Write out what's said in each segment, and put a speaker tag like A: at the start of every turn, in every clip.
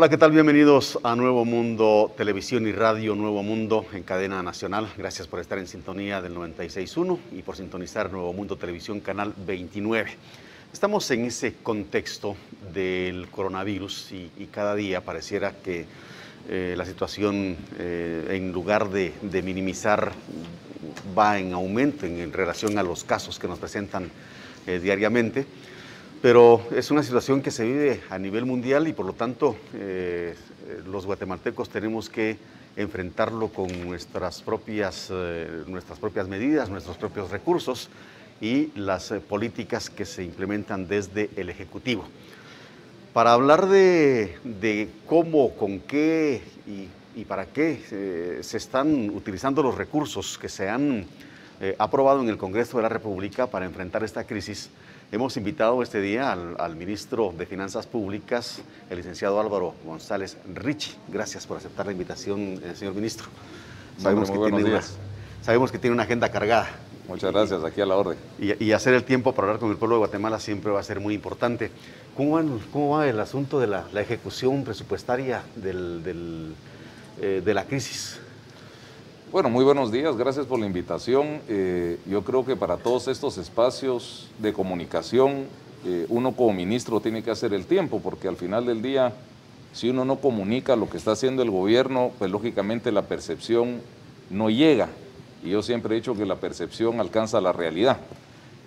A: Hola, ¿qué tal? Bienvenidos a Nuevo Mundo Televisión y Radio Nuevo Mundo en cadena nacional. Gracias por estar en sintonía del 96.1 y por sintonizar Nuevo Mundo Televisión Canal 29. Estamos en ese contexto del coronavirus y, cada día pareciera que eh, la situación, eh, en lugar de, minimizar, va en aumento en, relación a los casos que nos presentan eh, diariamente. Pero es una situación que se vive a nivel mundial y por lo tanto eh, los guatemaltecos tenemos que enfrentarlo con nuestras propias, eh, nuestras propias medidas, nuestros propios recursos y las eh, políticas que se implementan desde el Ejecutivo. Para hablar de, cómo, con qué y, para qué se están utilizando los recursos que se han aprobado en el Congreso de la República para enfrentar esta crisis, Hemos invitado este día al, ministro de Finanzas Públicas, el licenciado Álvaro González Richi. Gracias por aceptar la invitación, eh, señor ministro.
B: Sabemos, que tiene una,
A: sabemos que tiene una agenda cargada.
B: Muchas gracias, aquí a la orden.
A: Y, hacer el tiempo para hablar con el pueblo de Guatemala siempre va a ser muy importante. ¿Cómo va, cómo va el asunto de la, ejecución presupuestaria del, eh, de la crisis?
B: Bueno, muy buenos días, gracias por la invitación. Eh, yo creo que para todos estos espacios de comunicación, eh, uno como ministro tiene que hacer el tiempo, porque al final del día, si uno no comunica lo que está haciendo el gobierno, pues lógicamente la percepción no llega. Y yo siempre he dicho que la percepción alcanza la realidad.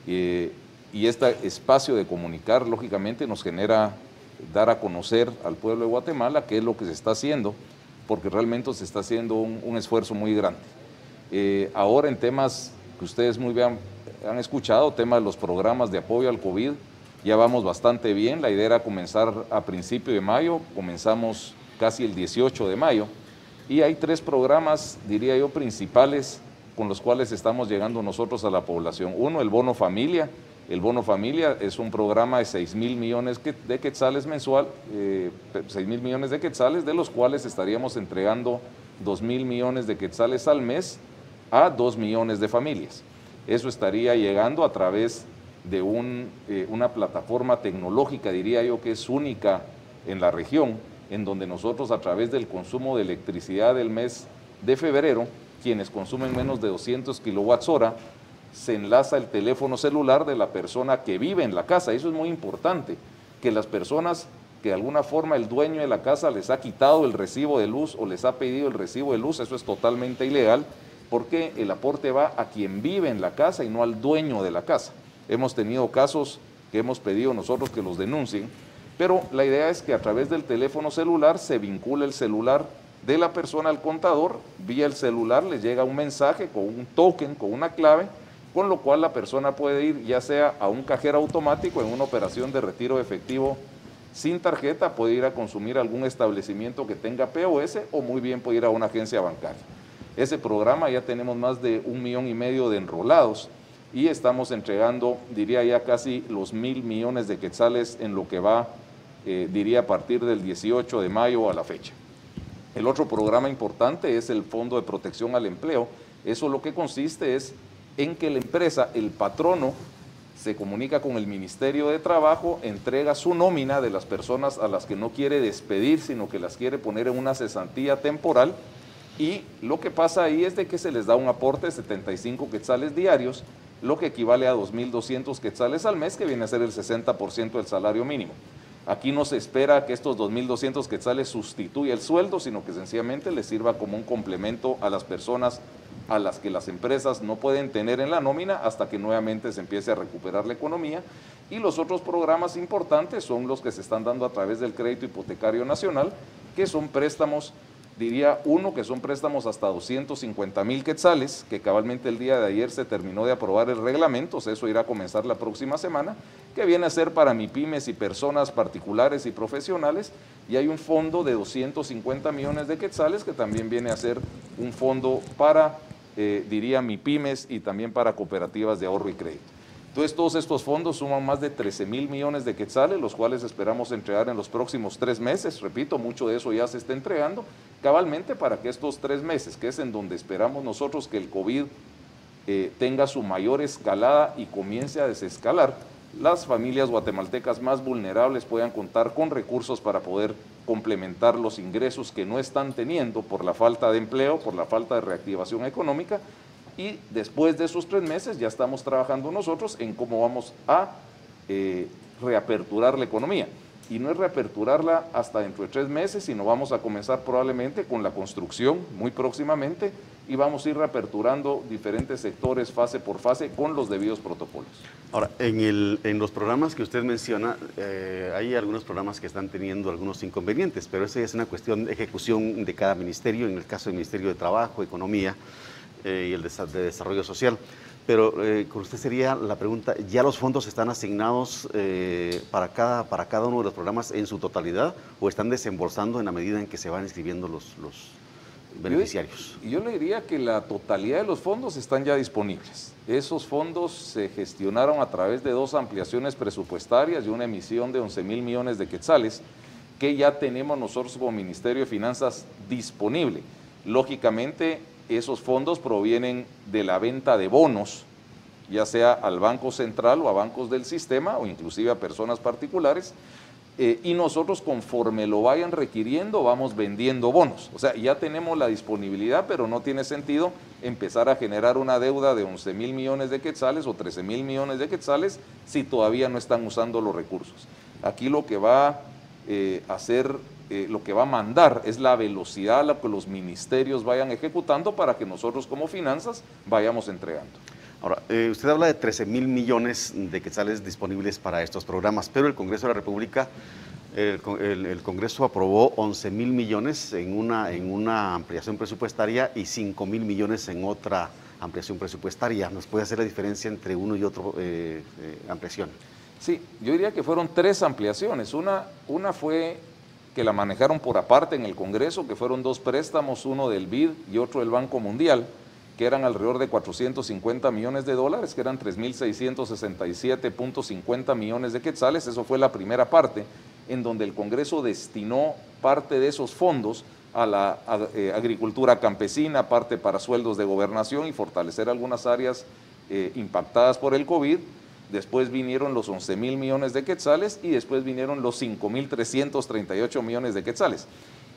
B: y este espacio de comunicar, lógicamente, nos genera dar a conocer al pueblo de Guatemala qué es lo que se está haciendo porque realmente se está haciendo un, esfuerzo muy grande. Eh, ahora en temas que ustedes muy bien han escuchado, tema de los programas de apoyo al COVID, ya vamos bastante bien. La idea era comenzar a principio de mayo, comenzamos casi el 18 de mayo. Y hay tres programas, diría yo, principales con los cuales estamos llegando nosotros a la población. Uno, el bono familia, el bono familia es un programa de 6 mil millones de quetzales mensual, eh, 6 mil millones de quetzales, de los cuales estaríamos entregando 2 mil millones de quetzales al mes a 2 millones de familias. Eso estaría llegando a través de eh, una plataforma tecnológica, diría yo, que es única en la región, en donde nosotros a través del consumo de electricidad del mes de febrero, quienes consumen menos de 200 kilowatts hora, se enlaza el teléfono celular de la persona que vive en la casa. Eso es muy importante, que las personas que de alguna forma el dueño de la casa les ha quitado el recibo de luz o les ha pedido el recibo de luz, eso es totalmente ilegal, porque el aporte va a quien vive en la casa y no al dueño de la casa. Hemos tenido casos que hemos pedido nosotros que los denuncien, pero la idea es que a través del teléfono celular se vincula el celular de la persona al contador, vía el celular le llega un mensaje con un token, con una clave, con lo cual la persona puede ir ya sea a un cajero automático en una operación de retiro efectivo sin tarjeta, puede ir a consumir algún establecimiento que tenga POS o muy bien puede ir a una agencia bancaria. Ese programa ya tenemos más de un millón y medio de enrolados y estamos entregando, diría ya casi los mil millones de quetzales en lo que va, eh, diría a partir del 18 de mayo a la fecha. El otro programa importante es el Fondo de Protección al Empleo. Eso lo que consiste es en que la empresa, el patrono, se comunica con el Ministerio de Trabajo, entrega su nómina de las personas a las que no quiere despedir, sino que las quiere poner en una cesantía temporal. Y lo que pasa ahí es de que se les da un aporte de 75 quetzales diarios, lo que equivale a 2.200 quetzales al mes, que viene a ser el 60% del salario mínimo. Aquí no se espera que estos 2.200 quetzales sustituya el sueldo, sino que sencillamente les sirva como un complemento a las personas a las que las empresas no pueden tener en la nómina hasta que nuevamente se empiece a recuperar la economía. Y los otros programas importantes son los que se están dando a través del crédito hipotecario nacional, que son préstamos, diría uno, que son préstamos hasta 250 mil quetzales, que cabalmente el día de ayer se terminó de aprobar el reglamento, eso irá a comenzar la próxima semana, que viene a ser para MIPIMES y personas particulares y profesionales, y hay un fondo de 250 millones de quetzales que también viene a ser un fondo para eh, diría MIPIMES y también para cooperativas de ahorro y crédito. Entonces todos estos fondos suman más de 13 mil millones de quetzales, los cuales esperamos entregar en los próximos tres meses. Repito, mucho de eso ya se está entregando, cabalmente para que estos tres meses, que es en donde esperamos nosotros que el COVID eh, tenga su mayor escalada y comience a desescalar, las familias guatemaltecas más vulnerables puedan contar con recursos para poder complementar los ingresos que no están teniendo por la falta de empleo, por la falta de reactivación económica. Y después de esos tres meses ya estamos trabajando nosotros en cómo vamos a eh, reaperturar la economía y no es reaperturarla hasta dentro de tres meses, sino vamos a comenzar probablemente con la construcción muy próximamente y vamos a ir reaperturando diferentes sectores fase por fase con los debidos protocolos.
A: Ahora, en, el, en los programas que usted menciona, eh, hay algunos programas que están teniendo algunos inconvenientes, pero esa es una cuestión de ejecución de cada ministerio, en el caso del Ministerio de Trabajo, Economía eh, y el de Desarrollo Social. Pero eh, con usted sería la pregunta, ¿ya los fondos están asignados para, cada, para cada uno de los programas en su totalidad o están desembolsando en la medida en que se van inscribiendo los, los
B: Yo, yo, le diría que la totalidad de los fondos están ya disponibles. Esos fondos se gestionaron a través de dos ampliaciones presupuestarias y una emisión de 11 mil millones de quetzales que ya tenemos nosotros como Ministerio de Finanzas disponible. Lógicamente, esos fondos provienen de la venta de bonos, ya sea al Banco Central o a bancos del sistema o inclusive a personas particulares, eh, y nosotros conforme lo vayan requiriendo vamos vendiendo bonos. O sea, ya tenemos la disponibilidad, pero no tiene sentido empezar a generar una deuda de 11 mil millones de quetzales o 13 mil millones de quetzales si todavía no están usando los recursos. Aquí lo que va eh, a hacer eh, lo que va a mandar es la velocidad a la que los ministerios vayan ejecutando para que nosotros como finanzas vayamos entregando.
A: Ahora, eh, usted habla de 13 mil millones de quetzales disponibles para estos programas, pero el Congreso de la República, el, Congreso aprobó 11 mil millones en una, en una ampliación presupuestaria y 5 mil millones en otra ampliación presupuestaria. ¿Nos puede hacer la diferencia entre uno y otro eh, ampliación?
B: Sí, yo diría que fueron tres ampliaciones. Una, una fue que la manejaron por aparte en el Congreso, que fueron dos préstamos, uno del BID y otro del Banco Mundial, que eran alrededor de 450 millones de dólares, que eran 3.667.50 millones de quetzales. Eso fue la primera parte, en donde el Congreso destinó parte de esos fondos a la eh, agricultura campesina, parte para sueldos de gobernación y fortalecer algunas áreas eh, impactadas por el COVID después vinieron los 11 mil millones de quetzales y después vinieron los 5 mil 338 millones de quetzales.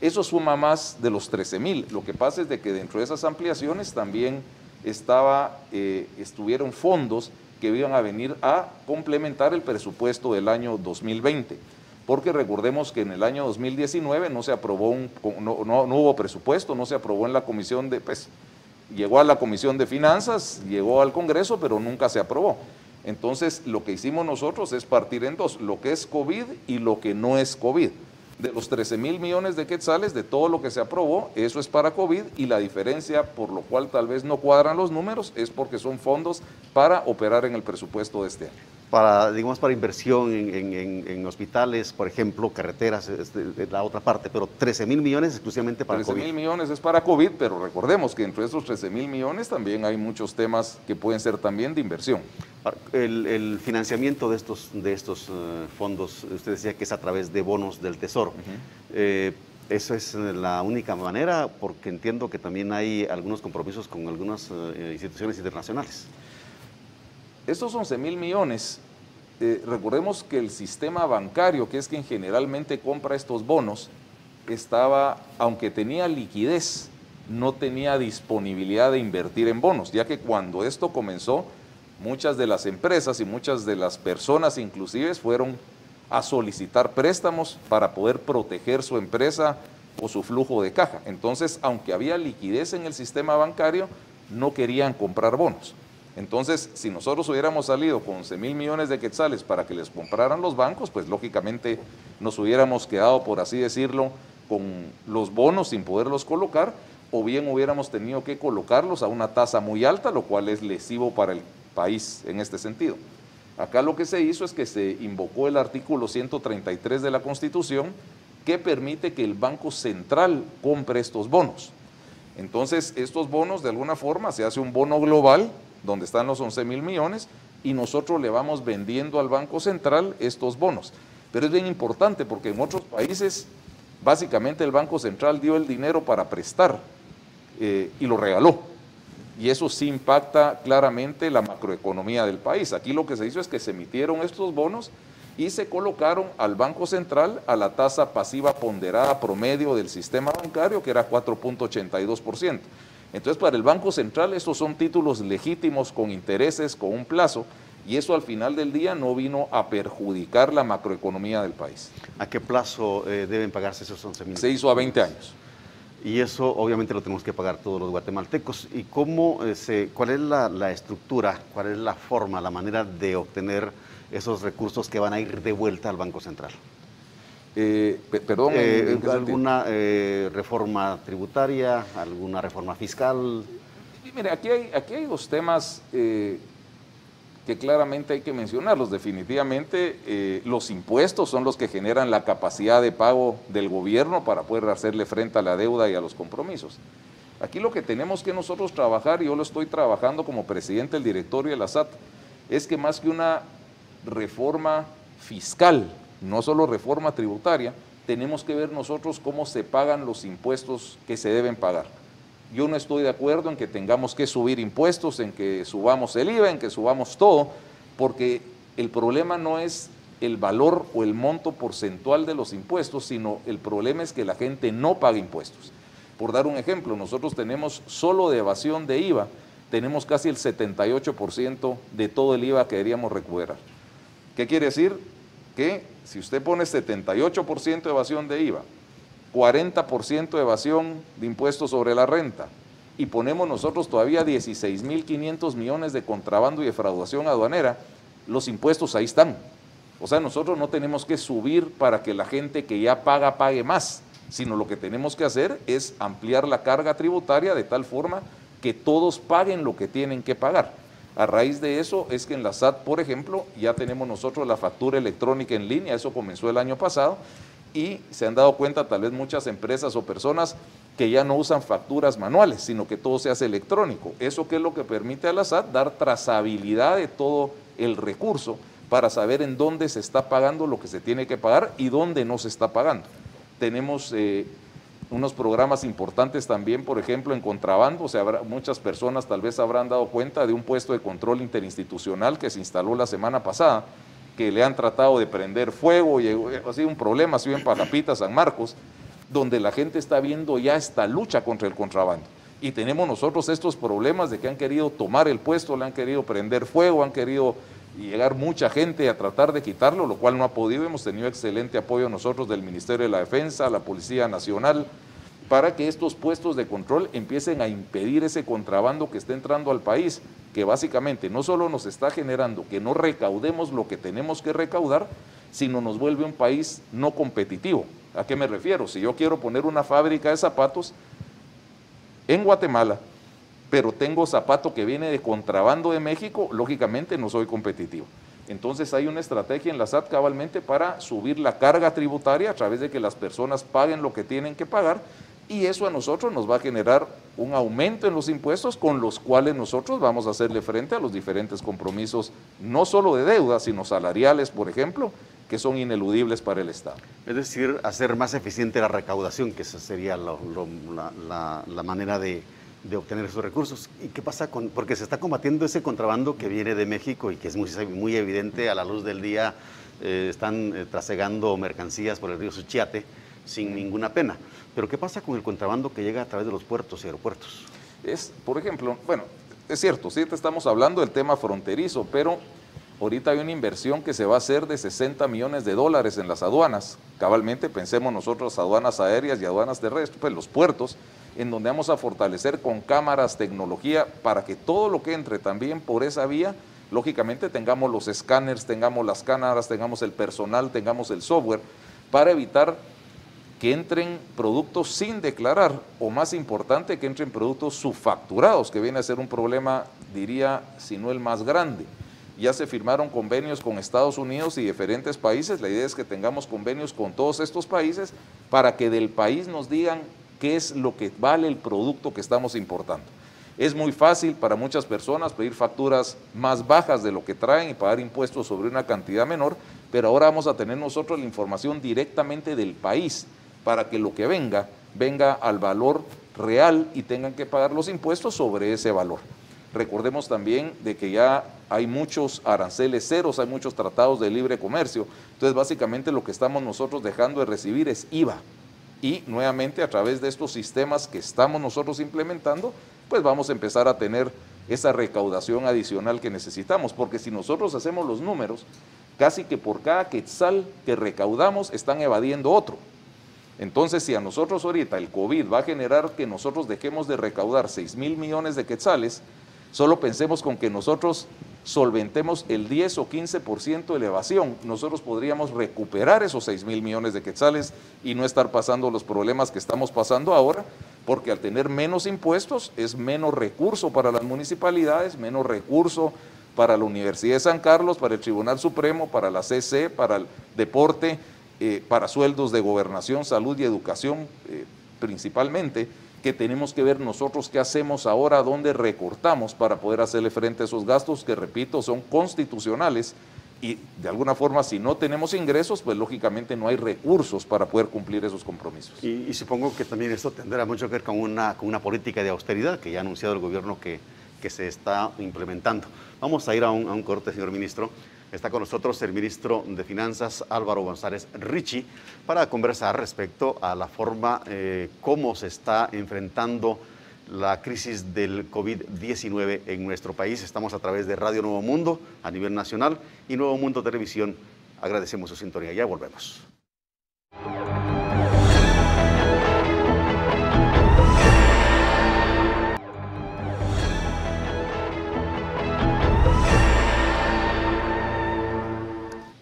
B: Eso suma más de los 13 mil. Lo que pasa es de que dentro de esas ampliaciones también estaba, eh, estuvieron fondos que iban a venir a complementar el presupuesto del año 2020. Porque recordemos que en el año 2019 no se aprobó un, no, no, no hubo presupuesto, no se aprobó en la comisión de, pues, llegó a la comisión de finanzas, llegó al Congreso, pero nunca se aprobó. Entonces, lo que hicimos nosotros es partir en dos, lo que es COVID y lo que no es COVID. De los 13 mil millones de quetzales, de todo lo que se aprobó, eso es para COVID y la diferencia por lo cual tal vez no cuadran los números es porque son fondos para operar en el presupuesto de este año
A: para, digamos, para inversión en, hospitales, por ejemplo, carreteras, es, la otra parte, pero 13 mil millones exclusivamente para
B: 13 mil millones es para COVID, pero recordemos que entre esos 13 mil millones también hay muchos temas que pueden ser también de inversión.
A: El, financiamiento de estos, de estos eh, fondos, usted decía que es a través de bonos del Tesoro. Eh, ¿Eso es la única manera? Porque entiendo que también hay algunos compromisos con algunas eh, instituciones internacionales.
B: Estos 11 mil millones, eh, recordemos que el sistema bancario, que es quien generalmente compra estos bonos, estaba, aunque tenía liquidez, no tenía disponibilidad de invertir en bonos, ya que cuando esto comenzó, muchas de las empresas y muchas de las personas inclusive fueron a solicitar préstamos para poder proteger su empresa o su flujo de caja. Entonces, aunque había liquidez en el sistema bancario, no querían comprar bonos. Entonces, si nosotros hubiéramos salido con 11 mil millones de quetzales para que les compraran los bancos, pues lógicamente nos hubiéramos quedado, por así decirlo, con los bonos sin poderlos colocar, o bien hubiéramos tenido que colocarlos a una tasa muy alta, lo cual es lesivo para el país en este sentido. Acá lo que se hizo es que se invocó el artículo 133 de la Constitución que permite que el Banco Central compre estos bonos. Entonces, estos bonos de alguna forma se hace un bono global donde están los 11 mil millones, y nosotros le vamos vendiendo al Banco Central estos bonos. Pero es bien importante porque en otros países básicamente el Banco Central dio el dinero para prestar eh, y lo regaló. y eso sí impacta claramente la macroeconomía del país. Aquí lo que se hizo es que se emitieron estos bonos y se colocaron al Banco Central a la tasa pasiva ponderada promedio del sistema bancario, que era 4.82%. Entonces, para el Banco Central estos son títulos legítimos con intereses, con un plazo, y eso al final del día no vino a perjudicar la macroeconomía del país.
A: ¿A qué plazo eh, deben pagarse esos 11 mil?
B: Se hizo a 20 años.
A: Y eso obviamente lo tenemos que pagar todos los guatemaltecos. ¿Y cómo eh, se, cuál es la, estructura, cuál es la forma, la manera de obtener esos recursos que van a ir de vuelta al Banco Central?
B: Eh, perdón.
A: ¿Alguna reforma tributaria, alguna reforma fiscal?
B: mire, aquí hay, aquí hay dos temas que claramente hay que mencionarlos. Definitivamente eh, los impuestos son los que generan la capacidad de pago del gobierno para poder hacerle frente a la deuda y a los compromisos. Aquí lo que tenemos que nosotros trabajar, y yo lo estoy trabajando como presidente del directorio de la SAT, es que más que una reforma fiscal, no solo reforma tributaria, tenemos que ver nosotros cómo se pagan los impuestos que se deben pagar. Yo no estoy de acuerdo en que tengamos que subir impuestos, en que subamos el IVA, en que subamos todo, porque el problema no es el valor o el monto porcentual de los impuestos, sino el problema es que la gente no paga impuestos. Por dar un ejemplo, nosotros tenemos solo de evasión de IVA, tenemos casi el 78% de todo el IVA que deberíamos recuperar. ¿Qué quiere decir? Que si usted pone 78% de evasión de IVA 40% de evasión de impuestos sobre la renta y ponemos nosotros todavía 16.500 millones de contrabando y defraudación aduanera, los impuestos ahí están. O sea, nosotros no tenemos que subir para que la gente que ya paga pague más, sino lo que tenemos que hacer es ampliar la carga tributaria de tal forma que todos paguen lo que tienen que pagar. A raíz de eso es que en la SAT, por ejemplo, ya tenemos nosotros la factura electrónica en línea, eso comenzó el año pasado, y se han dado cuenta tal vez muchas empresas o personas que ya no usan facturas manuales, sino que todo se hace electrónico. ¿Eso qué es lo que permite a la SAT? Dar trazabilidad de todo el recurso para saber en dónde se está pagando lo que se tiene que pagar y dónde no se está pagando. Tenemos eh, unos programas importantes también, por ejemplo, en contrabando, o sea, muchas personas tal vez habrán dado cuenta de un puesto de control interinstitucional que se instaló la semana pasada, que le han tratado de prender fuego, y ha sido un problema, ha sido en Pajapita, San Marcos, donde la gente está viendo ya esta lucha contra el contrabando. Y tenemos nosotros estos problemas de que han querido tomar el puesto, le han querido prender fuego, han querido llegar mucha gente a tratar de quitarlo, lo cual no ha podido. Hemos tenido excelente apoyo nosotros del Ministerio de la Defensa, la Policía Nacional, para que estos puestos de control empiecen a impedir ese contrabando que está entrando al país, que básicamente no solo nos está generando que no recaudemos lo que tenemos que recaudar, sino nos vuelve un país no competitivo. ¿A qué me refiero? Si yo quiero poner una fábrica de zapatos en Guatemala, pero tengo zapato que viene de contrabando de México, lógicamente no soy competitivo. Entonces hay una estrategia en la SAT cabalmente para subir la carga tributaria a través de que las personas paguen lo que tienen que pagar y eso a nosotros nos va a generar un aumento en los impuestos con los cuales nosotros vamos a hacerle frente a los diferentes compromisos, no solo de deuda, sino salariales, por ejemplo, que son ineludibles para el Estado.
A: Es decir, hacer más eficiente la recaudación, que esa sería la, manera de, obtener esos recursos. ¿Y qué pasa con.? Porque se está combatiendo ese contrabando que viene de México y que es muy, evidente a la luz del día. Eh, están eh, trasegando mercancías por el río Suchiate sin ninguna pena. Pero ¿qué pasa con el contrabando que llega a través de los puertos y aeropuertos?
B: Es, por ejemplo, bueno, es cierto, sí te estamos hablando del tema fronterizo, pero ahorita hay una inversión que se va a hacer de 60 millones de dólares en las aduanas. Cabalmente pensemos nosotros aduanas aéreas y aduanas terrestres, pues los puertos, en donde vamos a fortalecer con cámaras, tecnología, para que todo lo que entre también por esa vía, lógicamente tengamos los escáneres, tengamos las cámaras, tengamos el personal, tengamos el software, para evitar que entren productos sin declarar, o más importante, que entren productos subfacturados, que viene a ser un problema, diría, si no el más grande. Ya se firmaron convenios con Estados Unidos y diferentes países, la idea es que tengamos convenios con todos estos países para que del país nos digan qué es lo que vale el producto que estamos importando. Es muy fácil para muchas personas pedir facturas más bajas de lo que traen y pagar impuestos sobre una cantidad menor, pero ahora vamos a tener nosotros la información directamente del país para que lo que venga venga al valor real y tengan que pagar los impuestos sobre ese valor. Recordemos también de que ya hay muchos aranceles ceros, hay muchos tratados de libre comercio. Entonces, básicamente lo que estamos nosotros dejando de recibir es IVA. Y nuevamente a través de estos sistemas que estamos nosotros implementando, pues vamos a empezar a tener esa recaudación adicional que necesitamos. Porque si nosotros hacemos los números, casi que por cada quetzal que recaudamos están evadiendo otro. Entonces, si a nosotros ahorita el COVID va a generar que nosotros dejemos de recaudar 6 mil millones de quetzales, solo pensemos con que nosotros solventemos el 10 o 15% de elevación, nosotros podríamos recuperar esos 6 mil millones de quetzales y no estar pasando los problemas que estamos pasando ahora, porque al tener menos impuestos es menos recurso para las municipalidades, menos recurso para la Universidad de San Carlos, para el Tribunal Supremo, para la CC, para el deporte, eh, para sueldos de gobernación, salud y educación eh, principalmente, que tenemos que ver nosotros qué hacemos ahora, dónde recortamos para poder hacerle frente a esos gastos que, repito, son constitucionales y de alguna forma si no tenemos ingresos, pues lógicamente no hay recursos para poder cumplir esos compromisos.
A: Y, supongo que también esto tendrá mucho que ver con una, con una política de austeridad que ya ha anunciado el gobierno que, que se está implementando. Vamos a ir a un, a un corte, señor ministro. Está con nosotros el ministro de Finanzas Álvaro González Ricci para conversar respecto a la forma eh, cómo se está enfrentando la crisis del COVID-19 en nuestro país. Estamos a través de Radio Nuevo Mundo a nivel nacional y Nuevo Mundo Televisión. Agradecemos su sintonía. Ya volvemos.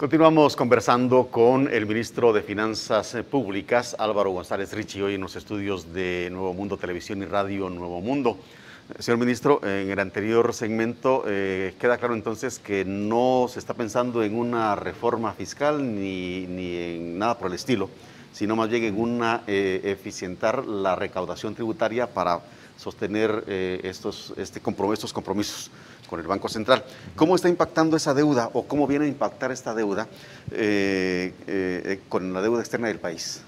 A: Continuamos conversando con el ministro de Finanzas Públicas, Álvaro González Ricci, hoy en los estudios de Nuevo Mundo Televisión y Radio Nuevo Mundo. Señor ministro, en el anterior segmento eh, queda claro entonces que no se está pensando en una reforma fiscal ni, ni en nada por el estilo, sino más bien en una eh, eficientar la recaudación tributaria para sostener eh, estos, este estos compromisos con el Banco Central. ¿Cómo está impactando esa deuda o cómo viene a impactar esta deuda eh, eh, con la deuda externa del país?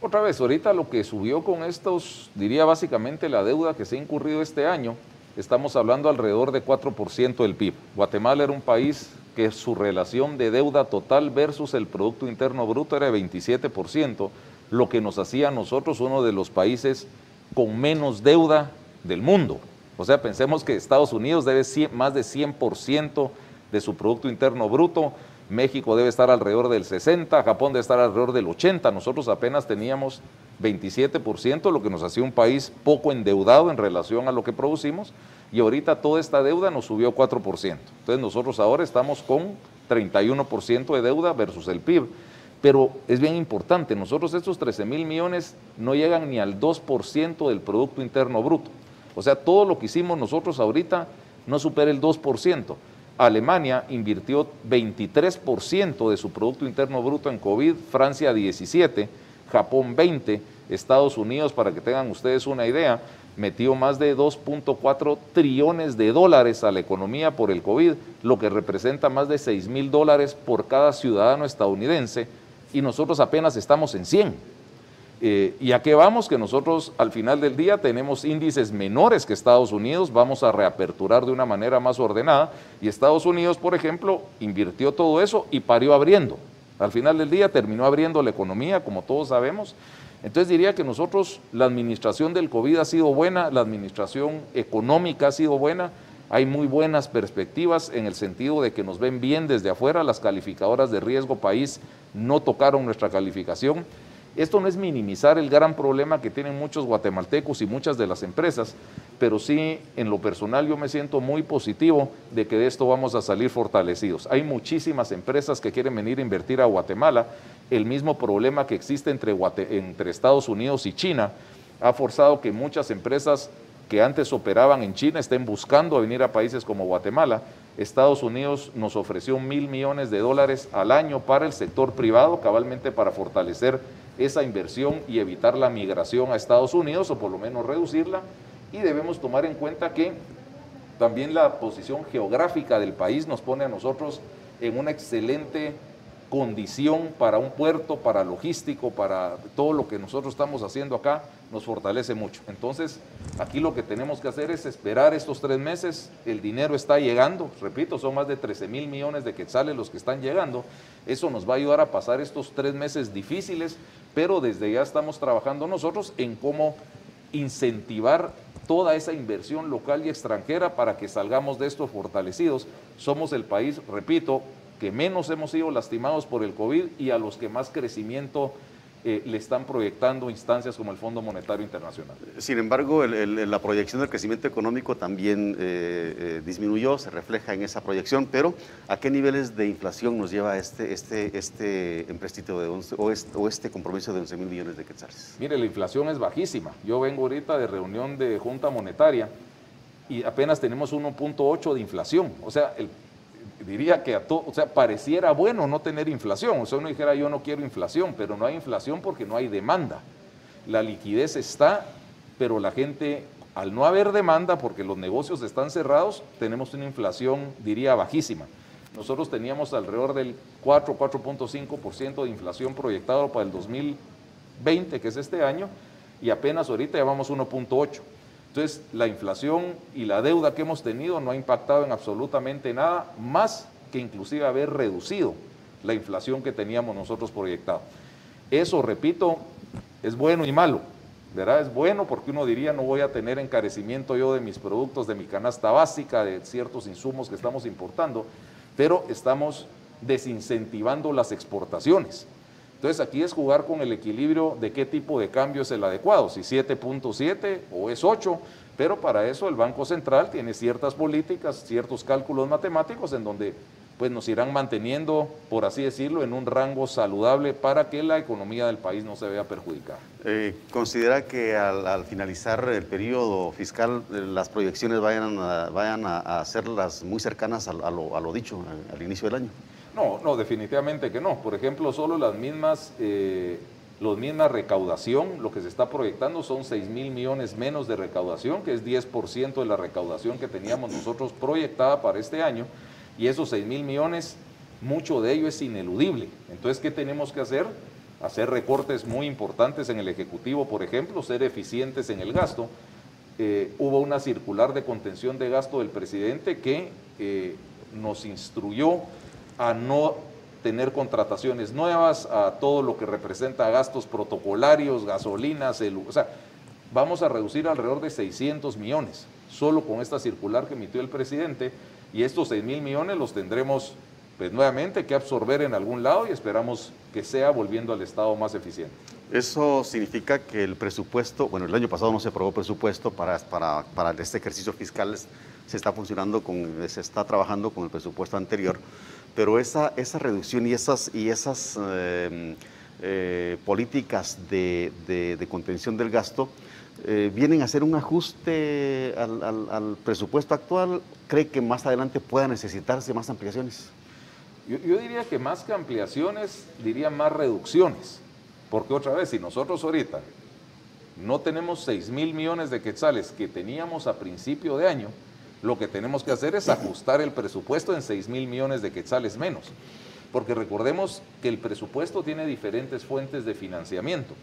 B: Otra vez, ahorita lo que subió con estos, diría básicamente la deuda que se ha incurrido este año, estamos hablando alrededor de 4% del PIB. Guatemala era un país que su relación de deuda total versus el Producto Interno Bruto era de 27%, lo que nos hacía a nosotros uno de los países con menos deuda del mundo. O sea, pensemos que Estados Unidos debe más de 100% de su Producto Interno Bruto, México debe estar alrededor del 60%, Japón debe estar alrededor del 80%, nosotros apenas teníamos 27%, lo que nos hacía un país poco endeudado en relación a lo que producimos, y ahorita toda esta deuda nos subió 4%. Entonces nosotros ahora estamos con 31% de deuda versus el PIB. Pero es bien importante, nosotros estos 13 mil millones no llegan ni al 2% del Producto Interno Bruto. O sea, todo lo que hicimos nosotros ahorita no supera el 2%. Alemania invirtió 23% de su Producto Interno Bruto en COVID, Francia 17%, Japón 20%, Estados Unidos, para que tengan ustedes una idea, metió más de 2.4 trillones de dólares a la economía por el COVID, lo que representa más de 6 mil dólares por cada ciudadano estadounidense, y nosotros apenas estamos en 100. Eh, ¿Y a qué vamos? Que nosotros al final del día tenemos índices menores que Estados Unidos, vamos a reaperturar de una manera más ordenada y Estados Unidos, por ejemplo, invirtió todo eso y parió abriendo. Al final del día terminó abriendo la economía, como todos sabemos. Entonces diría que nosotros, la administración del COVID ha sido buena, la administración económica ha sido buena, hay muy buenas perspectivas en el sentido de que nos ven bien desde afuera, las calificadoras de riesgo país no tocaron nuestra calificación esto no es minimizar el gran problema que tienen muchos guatemaltecos y muchas de las empresas, pero sí en lo personal yo me siento muy positivo de que de esto vamos a salir fortalecidos. Hay muchísimas empresas que quieren venir a invertir a Guatemala. El mismo problema que existe entre, Estados Unidos y China ha forzado que muchas empresas que antes operaban en China estén buscando venir a países como Guatemala. Estados Unidos nos ofreció mil millones de dólares al año para el sector privado, cabalmente para fortalecer esa inversión y evitar la migración a Estados Unidos o por lo menos reducirla. Y debemos tomar en cuenta que también la posición geográfica del país nos pone a nosotros en una excelente condición para un puerto, para logístico, para todo lo que nosotros estamos haciendo acá, nos fortalece mucho. Entonces, aquí lo que tenemos que hacer es esperar estos tres meses, el dinero está llegando, repito, son más de 13 mil millones de quetzales los que están llegando, eso nos va a ayudar a pasar estos tres meses difíciles, pero desde ya estamos trabajando nosotros en cómo incentivar toda esa inversión local y extranjera para que salgamos de esto fortalecidos. Somos el país, repito, que menos hemos sido lastimados por el COVID y a los que más crecimiento eh, le están proyectando instancias como el Fondo Monetario Internacional.
A: Sin embargo, la proyección del crecimiento económico también eh, eh, disminuyó, se refleja en esa proyección, pero ¿a qué niveles de inflación nos lleva este, este, este empréstito de o, este, o este compromiso de 11 mil millones de quetzales?
B: Mire, la inflación es bajísima. Yo vengo ahorita de reunión de Junta Monetaria y apenas tenemos 1.8 de inflación. O sea, el diría que a todo, o sea, pareciera bueno no tener inflación. O sea, uno dijera yo no quiero inflación, pero no hay inflación porque no hay demanda. La liquidez está, pero la gente, al no haber demanda, porque los negocios están cerrados, tenemos una inflación, diría, bajísima. Nosotros teníamos alrededor del 4, 4.5% de inflación proyectado para el 2020, que es este año, y apenas ahorita llevamos 1.8. Entonces, la inflación y la deuda que hemos tenido no ha impactado en absolutamente nada, más que inclusive haber reducido la inflación que teníamos nosotros proyectado. Eso, repito, es bueno y malo. ¿verdad? Es bueno porque uno diría no voy a tener encarecimiento yo de mis productos, de mi canasta básica, de ciertos insumos que estamos importando, pero estamos desincentivando las exportaciones. Entonces aquí es jugar con el equilibrio de qué tipo de cambio es el adecuado, si 7.7 o es 8, pero para eso el Banco Central tiene ciertas políticas, ciertos cálculos matemáticos en donde pues nos irán manteniendo, por así decirlo, en un rango saludable para que la economía del país no se vea perjudicada.
A: Eh, ¿Considera que al, finalizar el periodo fiscal eh, las proyecciones vayan a, vayan a, las muy cercanas a, lo, a lo dicho al inicio del año?
B: No, no, definitivamente que no. Por ejemplo, solo las mismas, eh, los mismas recaudación, lo que se está proyectando son 6 mil millones menos de recaudación, que es 10% de la recaudación que teníamos nosotros proyectada para este año. Y esos 6 mil millones, mucho de ello es ineludible. Entonces, ¿qué tenemos que hacer? Hacer recortes muy importantes en el Ejecutivo, por ejemplo, ser eficientes en el gasto. Eh, hubo una circular de contención de gasto del presidente que eh, nos instruyó a no tener contrataciones nuevas, a todo lo que representa gastos protocolarios, gasolinas, o sea, vamos a reducir alrededor de 600 millones, solo con esta circular que emitió el presidente, y estos 6 mil millones los tendremos pues nuevamente que absorber en algún lado y esperamos que sea volviendo al Estado más eficiente.
A: Eso significa que el presupuesto, bueno, el año pasado no se aprobó presupuesto para, para, para este ejercicio fiscal, se está funcionando con, se está trabajando con el presupuesto anterior pero esa, esa reducción y esas, y esas em, eh, políticas de, contención del gasto eh, vienen a hacer un ajuste al, presupuesto actual. ¿Cree que más adelante pueda necesitarse más ampliaciones?
B: Yo, yo, diría que más que ampliaciones, diría más reducciones. Porque otra vez, si nosotros ahorita no tenemos 6 mil millones de quetzales que teníamos a principio de año, lo que tenemos que hacer es ajustar el presupuesto en 6 mil millones de quetzales menos. Porque recordemos que el presupuesto tiene diferentes fuentes de financiamiento.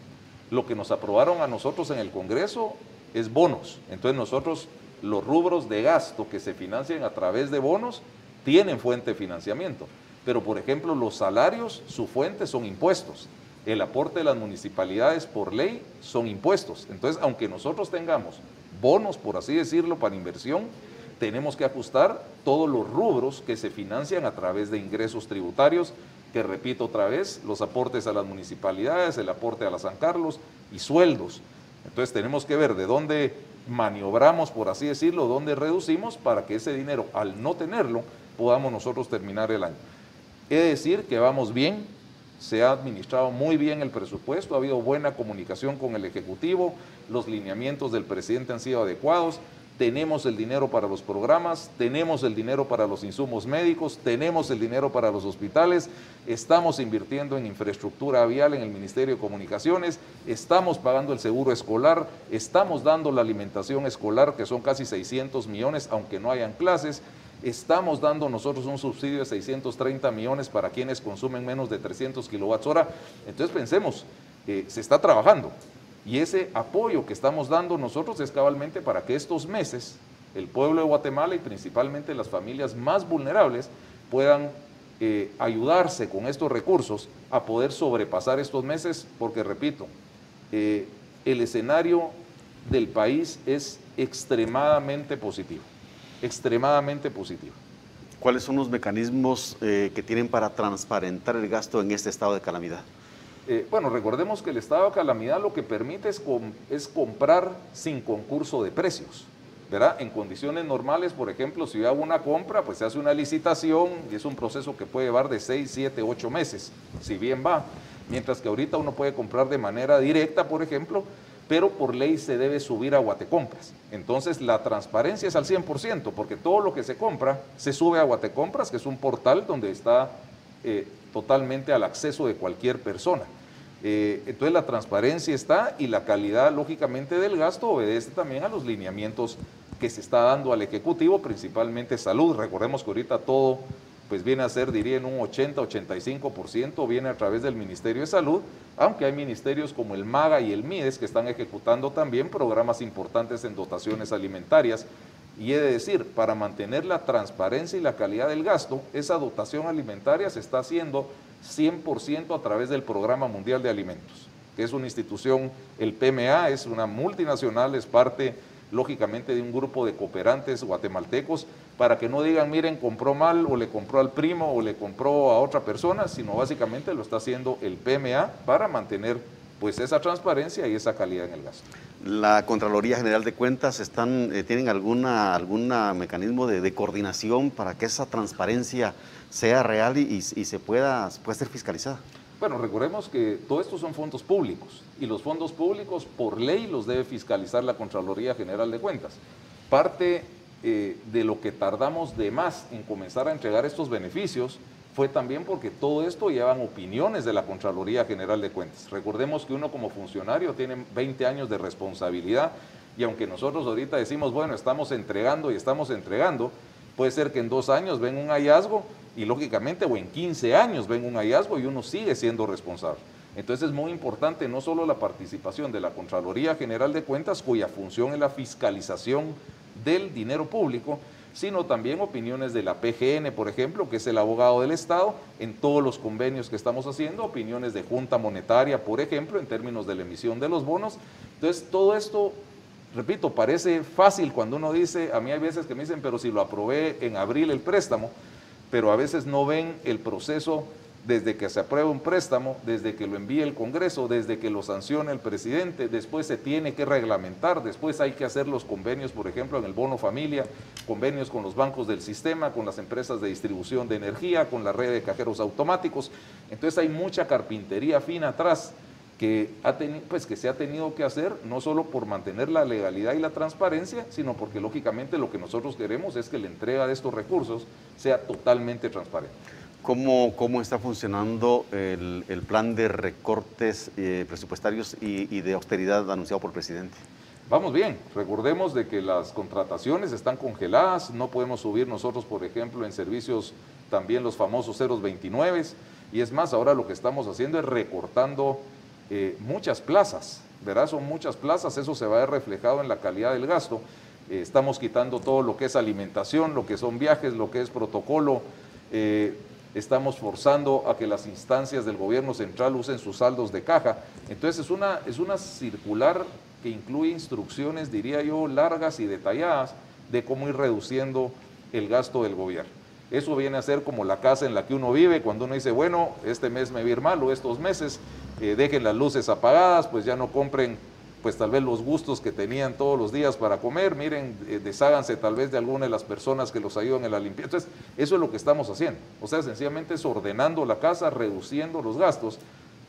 B: Lo que nos aprobaron a nosotros en el Congreso es bonos. Entonces nosotros los rubros de gasto que se financian a través de bonos tienen fuente de financiamiento. Pero por ejemplo los salarios, su fuente son impuestos. El aporte de las municipalidades por ley son impuestos. Entonces aunque nosotros tengamos bonos, por así decirlo, para inversión, tenemos que ajustar todos los rubros que se financian a través de ingresos tributarios, que repito otra vez, los aportes a las municipalidades, el aporte a la San Carlos y sueldos. Entonces tenemos que ver de dónde maniobramos, por así decirlo, dónde reducimos para que ese dinero, al no tenerlo, podamos nosotros terminar el año. He de decir que vamos bien, se ha administrado muy bien el presupuesto, ha habido buena comunicación con el Ejecutivo, los lineamientos del presidente han sido adecuados, tenemos el dinero para los programas, tenemos el dinero para los insumos médicos, tenemos el dinero para los hospitales, estamos invirtiendo en infraestructura vial en el Ministerio de Comunicaciones, estamos pagando el seguro escolar, estamos dando la alimentación escolar, que son casi 600 millones, aunque no hayan clases, Estamos dando nosotros un subsidio de 630 millones para quienes consumen menos de 300 kilowatts hora. Entonces pensemos, eh, se está trabajando. Y ese apoyo que estamos dando nosotros es cabalmente para que estos meses el pueblo de Guatemala y principalmente las familias más vulnerables puedan eh, ayudarse con estos recursos a poder sobrepasar estos meses, porque repito, eh, el escenario del país es extremadamente positivo, extremadamente positivo.
A: ¿Cuáles son los mecanismos eh, que tienen para transparentar el gasto en este estado de calamidad?
B: Eh, bueno, recordemos que el estado de calamidad lo que permite es, es, comprar sin concurso de precios. ¿verdad? En condiciones normales, por ejemplo, si hago una compra, pues se hace una licitación y es un proceso que puede llevar de 6, 7, 8 meses, si bien va. Mientras que ahorita uno puede comprar de manera directa, por ejemplo, pero por ley se debe subir a Guatecompras. Entonces la transparencia es al 100%, porque todo lo que se compra se sube a Guatecompras, que es un portal donde está eh, totalmente al acceso de cualquier persona. Eh, entonces la transparencia está y la calidad, lógicamente, del gasto obedece también a los lineamientos que se está dando al Ejecutivo, principalmente salud. Recordemos que ahorita todo pues viene a ser, diría, en un 80-85% viene a través del Ministerio de Salud, aunque hay ministerios como el MAGA y el MIDES que están ejecutando también programas importantes en dotaciones alimentarias. Y he de decir, para mantener la transparencia y la calidad del gasto, esa dotación alimentaria se está haciendo 100% a través del Programa Mundial de Alimentos, que es una institución, el PMA es una multinacional, es parte lógicamente de un grupo de cooperantes guatemaltecos, para que no digan, miren, compró mal o le compró al primo o le compró a otra persona, sino básicamente lo está haciendo el PMA para mantener pues esa transparencia y esa calidad en el gasto.
A: La Contraloría General de Cuentas están, eh, tienen alguna alguna mecanismo de, coordinación para que esa transparencia sea real y, se pueda, pueda ser fiscalizada.
B: Bueno, recordemos que todo esto son fondos públicos y los fondos públicos por ley los debe fiscalizar la Contraloría General de Cuentas. Parte eh, de lo que tardamos de más en comenzar a entregar estos beneficios fue también porque todo esto llevan opiniones de la Contraloría General de Cuentas. Recordemos que uno como funcionario tiene 20 años de responsabilidad y aunque nosotros ahorita decimos, bueno, estamos entregando y estamos entregando, puede ser que en dos años ven un hallazgo y lógicamente o en 15 años ven un hallazgo y uno sigue siendo responsable. Entonces es muy importante no solo la participación de la Contraloría General de Cuentas, cuya función es la fiscalización del dinero público, sino también opiniones de la PGN, por ejemplo, que es el abogado del Estado, en todos los convenios que estamos haciendo, opiniones de Junta Monetaria, por ejemplo, en términos de la emisión de los bonos. Entonces, todo esto, repito, parece fácil cuando uno dice, a mí hay veces que me dicen, pero si lo aprobé en abril el préstamo, pero a veces no ven el proceso desde que se aprueba un préstamo, desde que lo envíe el Congreso, desde que lo sanciona el presidente, después se tiene que reglamentar, después hay que hacer los convenios, por ejemplo, en el bono familia, convenios con los bancos del sistema, con las empresas de distribución de energía, con la red de cajeros automáticos. Entonces hay mucha carpintería fina atrás que, ha pues, que se ha tenido que hacer, no solo por mantener la legalidad y la transparencia, sino porque lógicamente lo que nosotros queremos es que la entrega de estos recursos sea totalmente transparente.
A: ¿Cómo, cómo está funcionando el, el plan de recortes eh, presupuestarios y, de austeridad anunciado por el presidente?
B: Vamos bien, recordemos de que las contrataciones están congeladas, no podemos subir nosotros, por ejemplo, en servicios también los famosos 029, y es más, ahora lo que estamos haciendo es recortando eh, muchas plazas, ¿verdad? Son muchas plazas, eso se va a ver reflejado en la calidad del gasto. Eh, estamos quitando todo lo que es alimentación, lo que son viajes, lo que es protocolo. Estamos forzando a que las instancias del gobierno central usen sus saldos de caja. Entonces es una, es una circular que incluye instrucciones, diría yo, largas y detalladas de cómo ir reduciendo el gasto del gobierno. Eso viene a ser como la casa en la que uno vive, cuando uno dice, bueno, este mes me ir mal o estos meses, eh, dejen las luces apagadas, pues ya no compren pues tal vez los gustos que tenían todos los días para comer, miren, eh, desháganse tal vez de alguna de las personas que los ayudan en la limpieza. Entonces, eso es lo que estamos haciendo. O sea, sencillamente es ordenando la casa, reduciendo los gastos,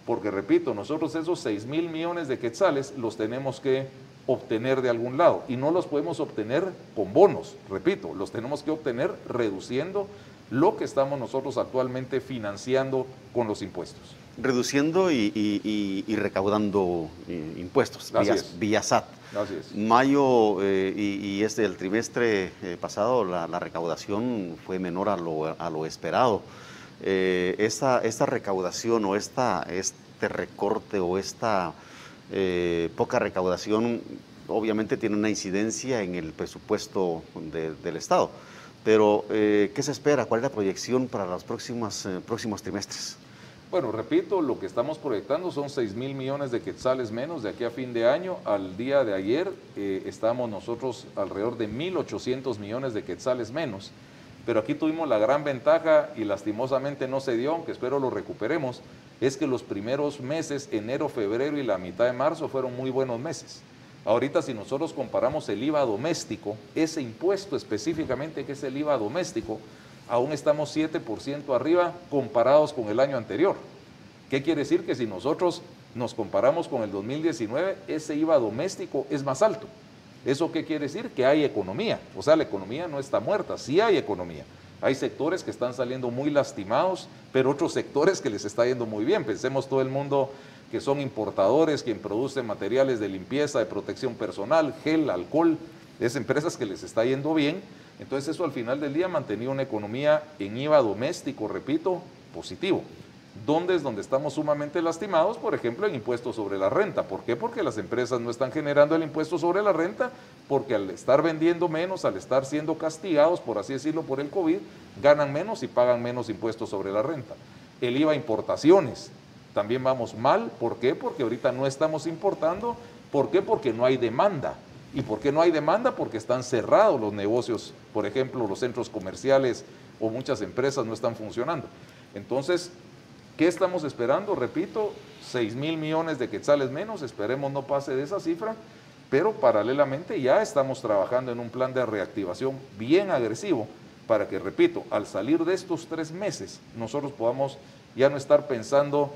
B: porque repito, nosotros esos 6 mil millones de quetzales los tenemos que obtener de algún lado y no los podemos obtener con bonos, repito, los tenemos que obtener reduciendo lo que estamos nosotros actualmente financiando con los impuestos.
A: Reduciendo y, recaudando eh, impuestos vía, SAT. Mayo eh, y, este el trimestre eh, pasado la, recaudación fue menor a lo, a lo esperado. esta, esta recaudación o esta, este recorte o esta poca recaudación obviamente tiene una incidencia en el presupuesto del Estado. Pero, ¿qué se espera? ¿Cuál es la proyección para los próximos, próximos trimestres?
B: Bueno, repito, lo que estamos proyectando son 6 mil millones de quetzales menos de aquí a fin de año. Al día de ayer eh, estamos nosotros alrededor de 1.800 millones de quetzales menos. Pero aquí tuvimos la gran ventaja y lastimosamente no se dio, aunque espero lo recuperemos, es que los primeros meses, enero, febrero y la mitad de marzo fueron muy buenos meses. Ahorita si nosotros comparamos el IVA doméstico, ese impuesto específicamente que es el IVA doméstico, aún estamos 7% arriba comparados con el año anterior. ¿Qué quiere decir? Que si nosotros nos comparamos con el 2019, ese IVA doméstico es más alto. ¿Eso qué quiere decir? Que hay economía. O sea, la economía no está muerta, sí hay economía. Hay sectores que están saliendo muy lastimados, pero otros sectores que les está yendo muy bien. Pensemos todo el mundo que son importadores, quien produce materiales de limpieza, de protección personal, gel, alcohol, es empresas que les está yendo bien. Entonces eso al final del día ha mantenido una economía en IVA doméstico, repito, positivo. ¿Dónde es donde estamos sumamente lastimados? Por ejemplo, en impuestos sobre la renta. ¿Por qué? Porque las empresas no están generando el impuesto sobre la renta, porque al estar vendiendo menos, al estar siendo castigados, por así decirlo, por el COVID, ganan menos y pagan menos impuestos sobre la renta. El IVA importaciones, también vamos mal. ¿Por qué? Porque ahorita no estamos importando. ¿Por qué? Porque no hay demanda. ¿Y por qué no hay demanda? Porque están cerrados los negocios, por ejemplo, los centros comerciales o muchas empresas no están funcionando. Entonces, ¿qué estamos esperando? Repito, 6 mil millones de quetzales menos, esperemos no pase de esa cifra, pero paralelamente ya estamos trabajando en un plan de reactivación bien agresivo para que, repito, al salir de estos tres meses, nosotros podamos ya no estar pensando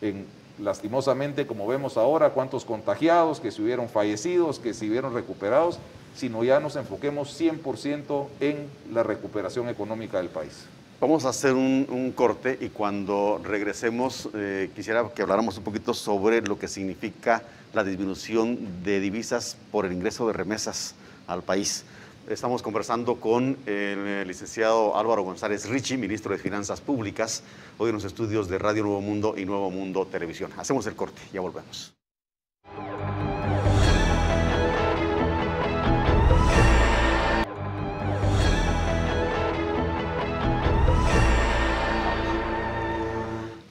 B: en lastimosamente, como vemos ahora, cuántos contagiados, que se hubieron fallecidos, que se hubieron recuperados, sino ya nos enfoquemos 100% en la recuperación económica del país.
A: Vamos a hacer un, corte y cuando regresemos eh, quisiera que habláramos un poquito sobre lo que significa la disminución de divisas por el ingreso de remesas al país. Estamos conversando con el licenciado Álvaro González Ricci, ministro de Finanzas Públicas, hoy en los estudios de Radio Nuevo Mundo y Nuevo Mundo Televisión. Hacemos el corte, ya volvemos.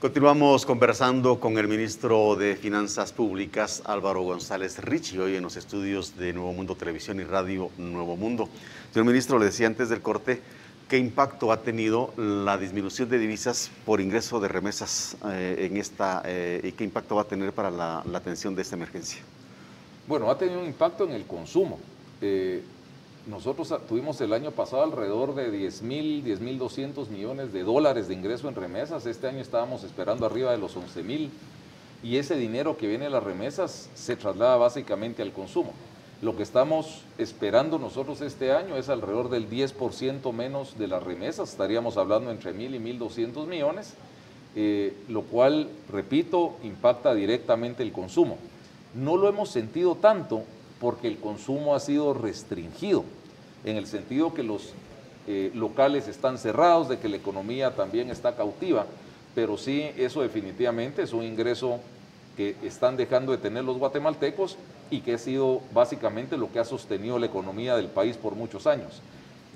A: Continuamos conversando con el ministro de Finanzas Públicas, Álvaro González Ricci, hoy en los estudios de Nuevo Mundo Televisión y Radio Nuevo Mundo. Señor ministro, le decía antes del corte, ¿qué impacto ha tenido la disminución de divisas por ingreso de remesas eh, en esta eh, y qué impacto va a tener para la, atención de esta emergencia?
B: Bueno, ha tenido un impacto en el consumo. Eh, nosotros tuvimos el año pasado alrededor de 10 mil, 10 mil 200 millones de dólares de ingreso en remesas. Este año estábamos esperando arriba de los 11 mil. Y ese dinero que viene de las remesas se traslada básicamente al consumo. Lo que estamos esperando nosotros este año es alrededor del 10% menos de las remesas. Estaríamos hablando entre mil y 1.200 millones, eh, lo cual, repito, impacta directamente el consumo. No lo hemos sentido tanto porque el consumo ha sido restringido, en el sentido que los eh, locales están cerrados, de que la economía también está cautiva, pero sí, eso definitivamente es un ingreso que están dejando de tener los guatemaltecos y que ha sido básicamente lo que ha sostenido la economía del país por muchos años.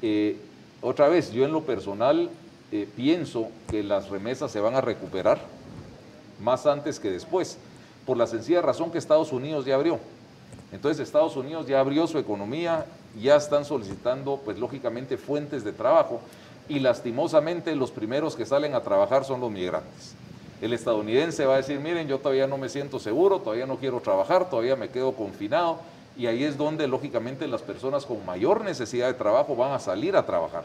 B: Eh, otra vez, yo en lo personal eh, pienso que las remesas se van a recuperar más antes que después, por la sencilla razón que Estados Unidos ya abrió. Entonces Estados Unidos ya abrió su economía, ya están solicitando, pues lógicamente, fuentes de trabajo y lastimosamente los primeros que salen a trabajar son los migrantes. El estadounidense va a decir, miren, yo todavía no me siento seguro, todavía no quiero trabajar, todavía me quedo confinado y ahí es donde lógicamente las personas con mayor necesidad de trabajo van a salir a trabajar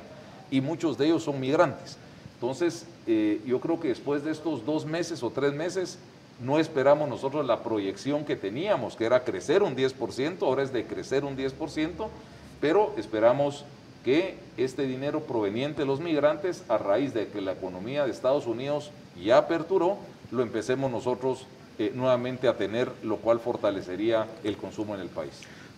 B: y muchos de ellos son migrantes. Entonces, eh, yo creo que después de estos dos meses o tres meses, no esperamos nosotros la proyección que teníamos, que era crecer un 10%, ahora es de crecer un 10%, pero esperamos que este dinero proveniente de los migrantes, a raíz de que la economía de Estados Unidos ya aperturó, lo empecemos nosotros eh, nuevamente a tener, lo cual fortalecería el consumo en el país.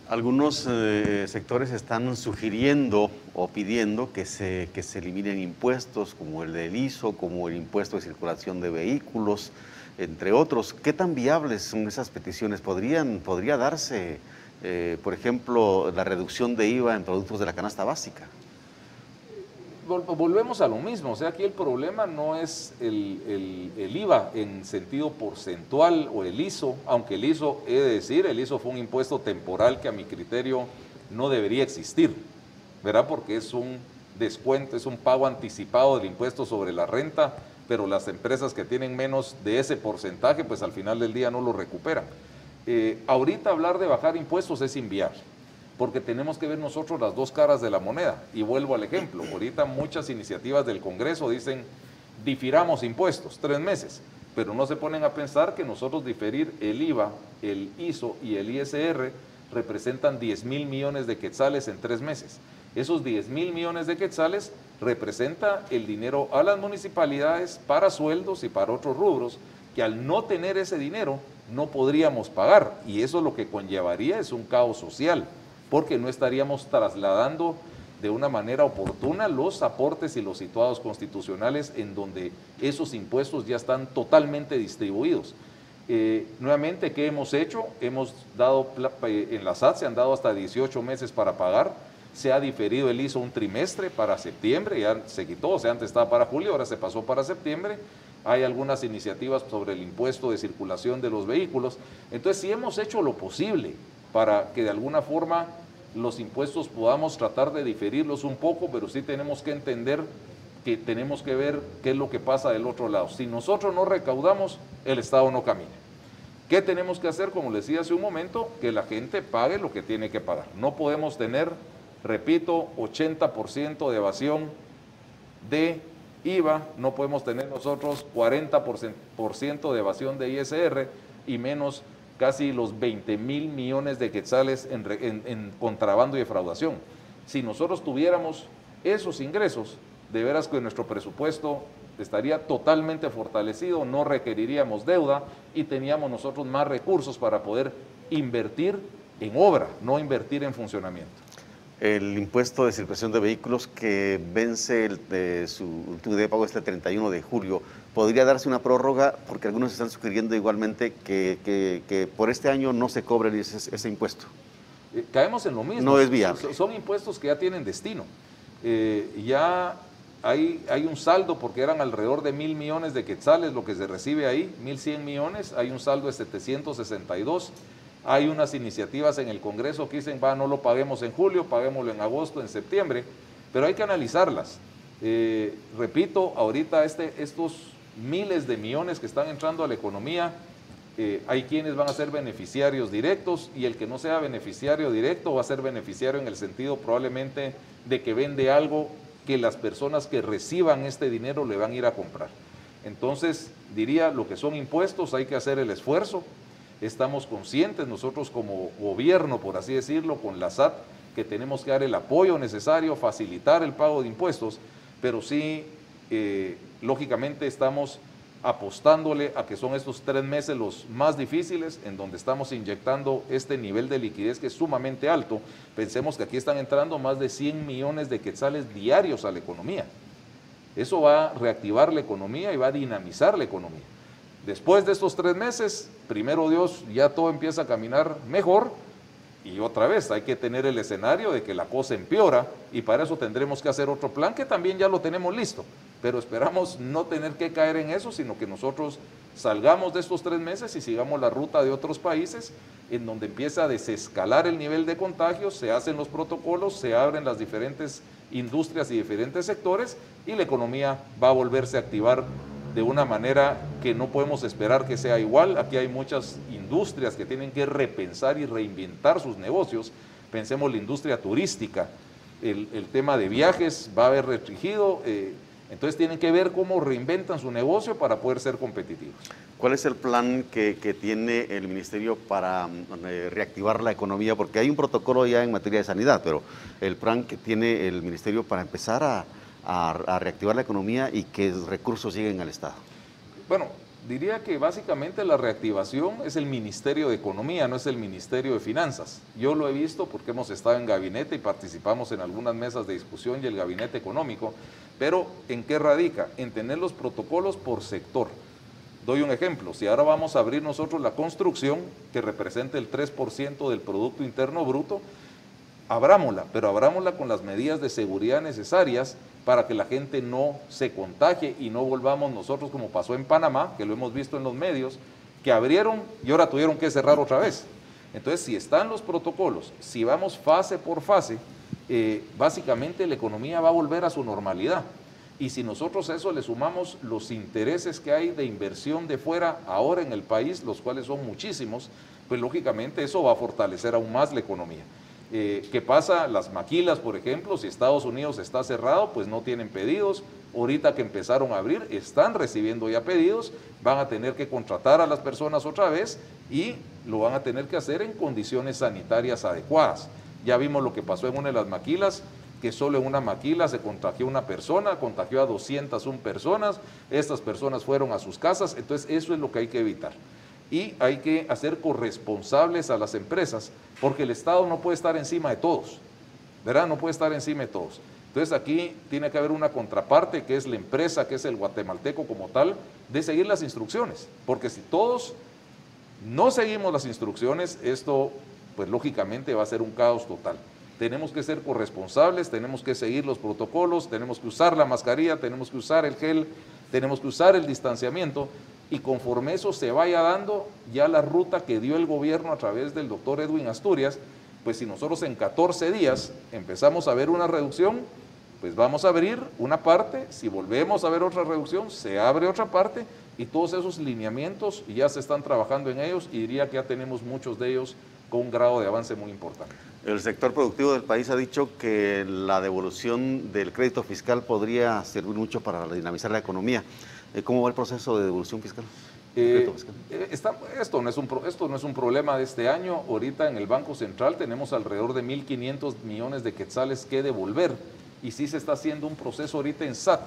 A: Algunos eh, sectores están sugiriendo o pidiendo que se, que se eliminen impuestos como el del ISO, como el impuesto de circulación de vehículos, entre otros. ¿Qué tan viables son esas peticiones? ¿Podrían, ¿Podría darse, eh, por ejemplo, la reducción de IVA en productos de la canasta básica?
B: volvemos a lo mismo, o sea, aquí el problema no es el, IVA en sentido porcentual o el ISO, aunque el ISO, he de decir, el ISO fue un impuesto temporal que a mi criterio no debería existir, ¿verdad? Porque es un descuento, es un pago anticipado del impuesto sobre la renta, pero las empresas que tienen menos de ese porcentaje, pues al final del día no lo recuperan. Eh, ahorita hablar de bajar impuestos es inviable porque tenemos que ver nosotros las dos caras de la moneda. Y vuelvo al ejemplo, ahorita muchas iniciativas del Congreso dicen, difiramos impuestos, tres meses, pero no se ponen a pensar que nosotros diferir el IVA, el ISO y el ISR representan 10 mil millones de quetzales en tres meses. Esos 10 mil millones de quetzales representa el dinero a las municipalidades para sueldos y para otros rubros que al no tener ese dinero no podríamos pagar y eso lo que conllevaría es un caos social porque no estaríamos trasladando de una manera oportuna los aportes y los situados constitucionales en donde esos impuestos ya están totalmente distribuidos. Eh, nuevamente, ¿qué hemos hecho? Hemos dado, eh, en la SAT se han dado hasta 18 meses para pagar, se ha diferido el ISO un trimestre para septiembre, ya se quitó, o sea, antes estaba para julio, ahora se pasó para septiembre, hay algunas iniciativas sobre el impuesto de circulación de los vehículos, entonces si hemos hecho lo posible para que de alguna forma los impuestos podamos tratar de diferirlos un poco, pero sí tenemos que entender que tenemos que ver qué es lo que pasa del otro lado. Si nosotros no recaudamos, el Estado no camina. ¿Qué tenemos que hacer? Como les decía hace un momento, que la gente pague lo que tiene que pagar. No podemos tener, repito, 80% de evasión de IVA, no podemos tener nosotros 40% de evasión de ISR y menos casi los 20 mil millones de quetzales en, contrabando y defraudación. Si nosotros tuviéramos esos ingresos, de veras que nuestro presupuesto estaría totalmente fortalecido, no requeriríamos deuda y teníamos nosotros más recursos para poder invertir en obra, no invertir en funcionamiento
A: el impuesto de circulación de vehículos que vence el, de su último de pago este 31 de julio. ¿Podría darse una prórroga? Porque algunos están sugiriendo igualmente que, por este año no se cobre ese, impuesto.
B: Eh, caemos en lo mismo.
A: No es viable.
B: Son, impuestos que ya tienen destino. Eh, ya hay, hay un saldo, porque eran alrededor de mil millones de quetzales lo que se recibe ahí, mil cien millones, hay un saldo de 762 hay unas iniciativas en el Congreso que dicen, va, no lo paguemos en julio, paguémoslo en agosto, en septiembre, pero hay que analizarlas. Eh, repito, ahorita este, estos miles de millones que están entrando a la economía, eh, hay quienes van a ser beneficiarios directos y el que no sea beneficiario directo va a ser beneficiario en el sentido probablemente de que vende algo que las personas que reciban este dinero le van a ir a comprar. Entonces, diría, lo que son impuestos, hay que hacer el esfuerzo, estamos conscientes nosotros como gobierno, por así decirlo, con la SAT, que tenemos que dar el apoyo necesario, facilitar el pago de impuestos, pero sí, eh, lógicamente estamos apostándole a que son estos tres meses los más difíciles, en donde estamos inyectando este nivel de liquidez que es sumamente alto. Pensemos que aquí están entrando más de 100 millones de quetzales diarios a la economía. Eso va a reactivar la economía y va a dinamizar la economía. Después de estos tres meses, primero Dios, ya todo empieza a caminar mejor y otra vez hay que tener el escenario de que la cosa empeora y para eso tendremos que hacer otro plan que también ya lo tenemos listo. Pero esperamos no tener que caer en eso, sino que nosotros salgamos de estos tres meses y sigamos la ruta de otros países en donde empieza a desescalar el nivel de contagios, se hacen los protocolos, se abren las diferentes industrias y diferentes sectores y la economía va a volverse a activar de una manera que no podemos esperar que sea igual. Aquí hay muchas industrias que tienen que repensar y reinventar sus negocios. Pensemos la industria turística, el, tema de viajes va a haber restringido, eh, Entonces tienen que ver cómo reinventan su negocio para poder ser competitivos.
A: ¿Cuál es el plan que, tiene el Ministerio para mm, eh, reactivar la economía? Porque hay un protocolo ya en materia de sanidad, pero el plan que tiene el Ministerio para empezar a, a reactivar la economía y que recursos lleguen al Estado.
B: Bueno, diría que básicamente la reactivación es el Ministerio de Economía, no es el Ministerio de Finanzas. Yo lo he visto porque hemos estado en gabinete y participamos en algunas mesas de discusión y el gabinete económico, pero ¿en qué radica? En tener los protocolos por sector. Doy un ejemplo, si ahora vamos a abrir nosotros la construcción, que representa el 3% del Producto Interno Bruto, abrámosla, pero abrámosla con las medidas de seguridad necesarias para que la gente no se contagie y no volvamos nosotros como pasó en Panamá, que lo hemos visto en los medios, que abrieron y ahora tuvieron que cerrar otra vez. Entonces, si están los protocolos, si vamos fase por fase, eh, básicamente la economía va a volver a su normalidad. Y si nosotros a eso le sumamos los intereses que hay de inversión de fuera ahora en el país, los cuales son muchísimos, pues lógicamente eso va a fortalecer aún más la economía. Eh, ¿Qué pasa? Las maquilas, por ejemplo, si Estados Unidos está cerrado, pues no tienen pedidos. Ahorita que empezaron a abrir, están recibiendo ya pedidos, van a tener que contratar a las personas otra vez y lo van a tener que hacer en condiciones sanitarias adecuadas. Ya vimos lo que pasó en una de las maquilas, que solo en una maquila se contagió una persona, contagió a 201 personas, estas personas fueron a sus casas, entonces eso es lo que hay que evitar y hay que hacer corresponsables a las empresas, porque el Estado no puede estar encima de todos, ¿verdad? No puede estar encima de todos. Entonces aquí tiene que haber una contraparte, que es la empresa, que es el guatemalteco como tal, de seguir las instrucciones, porque si todos no seguimos las instrucciones, esto pues lógicamente va a ser un caos total. Tenemos que ser corresponsables, tenemos que seguir los protocolos, tenemos que usar la mascarilla, tenemos que usar el gel, tenemos que usar el distanciamiento, y conforme eso se vaya dando, ya la ruta que dio el gobierno a través del doctor Edwin Asturias, pues si nosotros en 14 días empezamos a ver una reducción, pues vamos a abrir una parte, si volvemos a ver otra reducción, se abre otra parte y todos esos lineamientos ya se están trabajando en ellos y diría que ya tenemos muchos de ellos con un grado de avance muy importante.
A: El sector productivo del país ha dicho que la devolución del crédito fiscal podría servir mucho para dinamizar la economía. Eh, ¿Cómo va el proceso de devolución fiscal?
B: Eh, eh, esto, no es un, esto no es un problema de este año. Ahorita en el Banco Central tenemos alrededor de 1.500 millones de quetzales que devolver y sí se está haciendo un proceso ahorita en SAT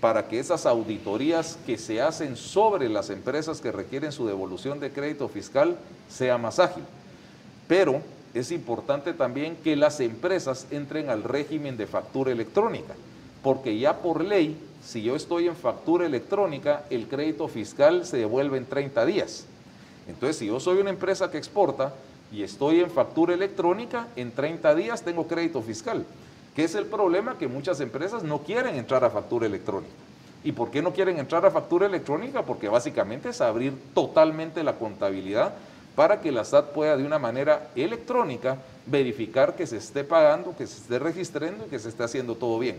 B: para que esas auditorías que se hacen sobre las empresas que requieren su devolución de crédito fiscal sea más ágil. Pero es importante también que las empresas entren al régimen de factura electrónica, porque ya por ley si yo estoy en factura electrónica, el crédito fiscal se devuelve en 30 días. Entonces, si yo soy una empresa que exporta y estoy en factura electrónica, en 30 días tengo crédito fiscal. ¿Qué es el problema? Que muchas empresas no quieren entrar a factura electrónica. ¿Y por qué no quieren entrar a factura electrónica? Porque básicamente es abrir totalmente la contabilidad para que la SAT pueda de una manera electrónica verificar que se esté pagando, que se esté registrando y que se esté haciendo todo bien.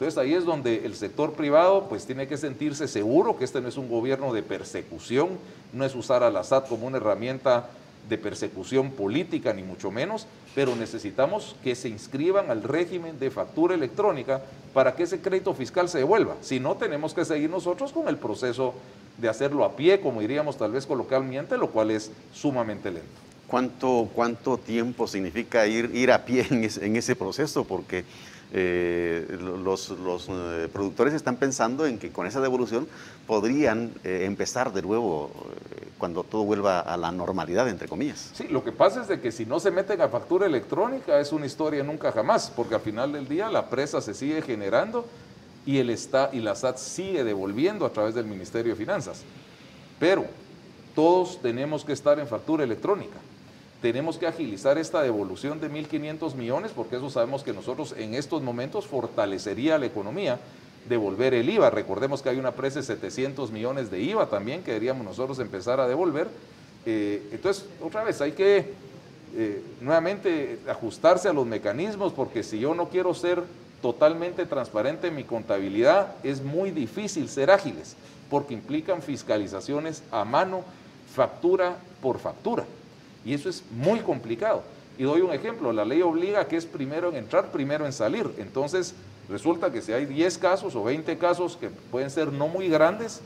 B: Entonces ahí es donde el sector privado pues tiene que sentirse seguro que este no es un gobierno de persecución, no es usar a la SAT como una herramienta de persecución política, ni mucho menos, pero necesitamos que se inscriban al régimen de factura electrónica para que ese crédito fiscal se devuelva. Si no, tenemos que seguir nosotros con el proceso de hacerlo a pie, como diríamos tal vez coloquialmente, lo cual es sumamente lento.
A: ¿Cuánto, cuánto tiempo significa ir, ir a pie en ese, en ese proceso? Porque eh, los, eh, productores están pensando en que con esa devolución podrían eh, empezar de nuevo cuando todo vuelva a la normalidad, entre comillas.
B: Sí, lo que pasa es de que si no se meten a factura electrónica es una historia nunca jamás, porque al final del día la presa se sigue generando y, el está, y la SAT sigue devolviendo a través del Ministerio de Finanzas. Pero todos tenemos que estar en factura electrónica tenemos que agilizar esta devolución de 1.500 millones porque eso sabemos que nosotros en estos momentos fortalecería la economía devolver el IVA. Recordemos que hay una presa de 700 millones de IVA también que deberíamos nosotros empezar a devolver. Eh, entonces, otra vez, hay que eh, nuevamente ajustarse a los mecanismos porque si yo no quiero ser totalmente transparente en mi contabilidad, es muy difícil ser ágiles porque implican fiscalizaciones a mano, factura por factura. Y eso es muy complicado. Y doy un ejemplo, la ley obliga que es primero en entrar, primero en salir. Entonces, Resulta que si hay 10 casos o 20 casos que pueden ser no muy grandes,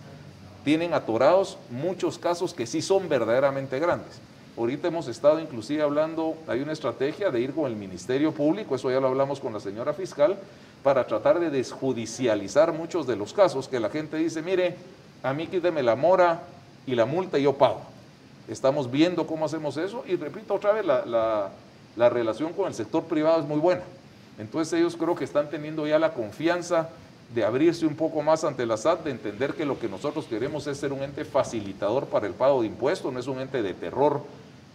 B: tienen atorados muchos casos que sí son verdaderamente grandes. Ahorita hemos estado inclusive hablando, hay una estrategia de ir con el Ministerio Público, eso ya lo hablamos con la señora fiscal, para tratar de desjudicializar muchos de los casos que la gente dice, mire, a mí quíteme la mora y la multa y yo pago. Estamos viendo cómo hacemos eso y repito otra vez, la, la relación con el sector privado es muy buena. Entonces ellos creo que están teniendo ya la confianza de abrirse un poco más ante la SAT, de entender que lo que nosotros queremos es ser un ente facilitador para el pago de impuestos, no es un ente de terror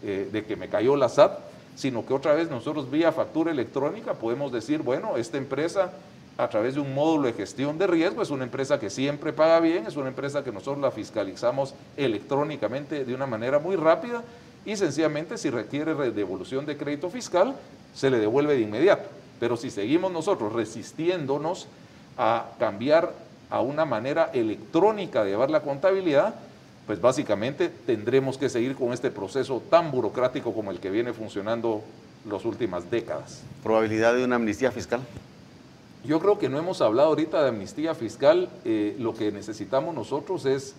B: eh, de que me cayó la SAT, sino que otra vez nosotros vía factura electrónica podemos decir, bueno, esta empresa a través de un módulo de gestión de riesgo es una empresa que siempre paga bien, es una empresa que nosotros la fiscalizamos electrónicamente de una manera muy rápida y sencillamente si requiere devolución de crédito fiscal, se le devuelve de inmediato. Pero si seguimos nosotros resistiéndonos a cambiar a una manera electrónica de llevar la contabilidad, pues básicamente tendremos que seguir con este proceso tan burocrático como el que viene funcionando las últimas décadas.
A: ¿Probabilidad de una amnistía fiscal?
B: Yo creo que no hemos hablado ahorita de amnistía fiscal. Eh, lo que necesitamos nosotros es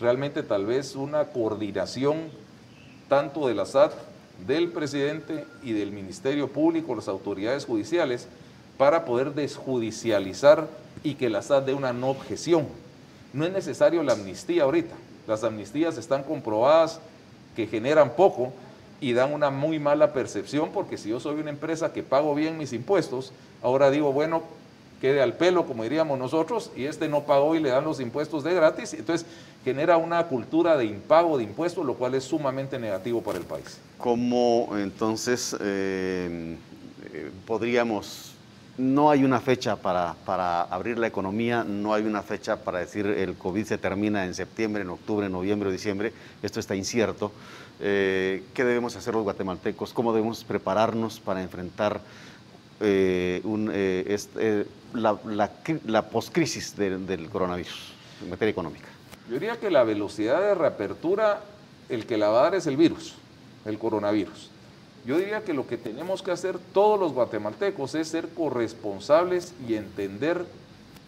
B: realmente tal vez una coordinación tanto de la SAT, del presidente y del Ministerio Público, las autoridades judiciales, para poder desjudicializar y que la SAT dé una no objeción. No es necesario la amnistía ahorita. Las amnistías están comprobadas que generan poco y dan una muy mala percepción porque si yo soy una empresa que pago bien mis impuestos, ahora digo, bueno, quede al pelo, como diríamos nosotros, y este no pagó y le dan los impuestos de gratis. Entonces genera una cultura de impago de impuestos, lo cual es sumamente negativo para el país.
A: ¿Cómo entonces eh, eh, podríamos no hay una fecha para, para, abrir la economía, no hay una fecha para decir el COVID se termina en septiembre, en octubre, en noviembre o diciembre, esto está incierto. Eh, ¿Qué debemos hacer los guatemaltecos? ¿Cómo debemos prepararnos para enfrentar eh, eh, la, la, la poscrisis del coronavirus en materia económica?
B: Yo diría que la velocidad de reapertura, el que la va a dar es el virus, el coronavirus. Yo diría que lo que tenemos que hacer todos los guatemaltecos es ser corresponsables y entender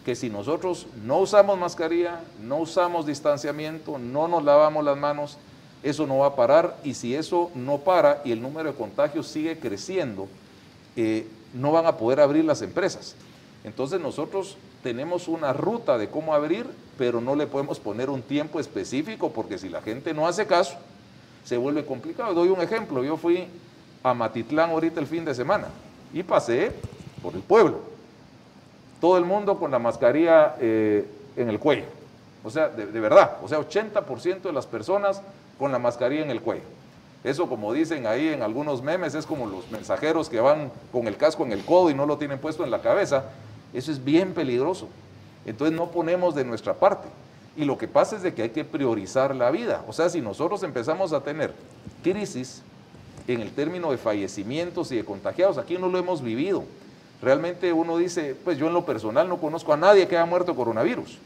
B: que si nosotros no usamos mascarilla, no usamos distanciamiento, no nos lavamos las manos, eso no va a parar y si eso no para y el número de contagios sigue creciendo, eh, no van a poder abrir las empresas. Entonces nosotros tenemos una ruta de cómo abrir, pero no le podemos poner un tiempo específico porque si la gente no hace caso, se vuelve complicado. Doy un ejemplo, yo fui a Matitlán ahorita el fin de semana y pasé por el pueblo. Todo el mundo con la mascarilla eh, en el cuello. O sea, de, verdad, o sea, 80% de las personas con la mascarilla en el cuello. Eso como dicen ahí en algunos memes, es como los mensajeros que van con el casco en el codo y no lo tienen puesto en la cabeza. Eso es bien peligroso. Entonces no ponemos de nuestra parte. Y lo que pasa es de que hay que priorizar la vida. O sea, si nosotros empezamos a tener crisis en el término de fallecimientos y de contagiados. Aquí no lo hemos vivido. Realmente uno dice, pues yo en lo personal no conozco a nadie que haya muerto coronavirus.